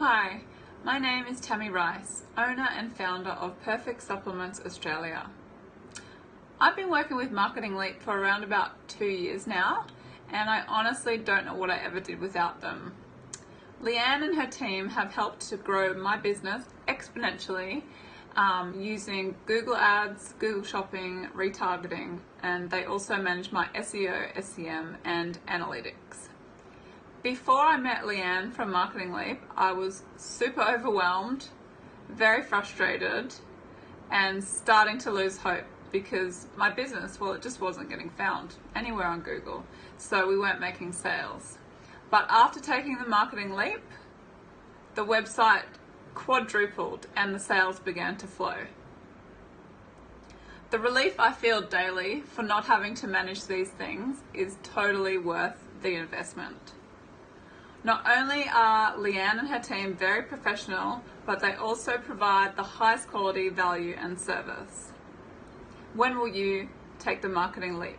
Hi, my name is Tammy Rice, owner and founder of Perfect Supplements Australia. I've been working with Marketing Leap for around about two years now, and I honestly don't know what I ever did without them. Leanne and her team have helped to grow my business exponentially um, using Google Ads, Google Shopping, retargeting, and they also manage my SEO, SEM, and analytics. Before I met Leanne from Marketing Leap, I was super overwhelmed, very frustrated, and starting to lose hope because my business, well, it just wasn't getting found anywhere on Google. So we weren't making sales. But after taking the marketing leap, the website quadrupled and the sales began to flow. The relief I feel daily for not having to manage these things is totally worth the investment. Not only are Leanne and her team very professional, but they also provide the highest quality value and service. When will you take the marketing leap?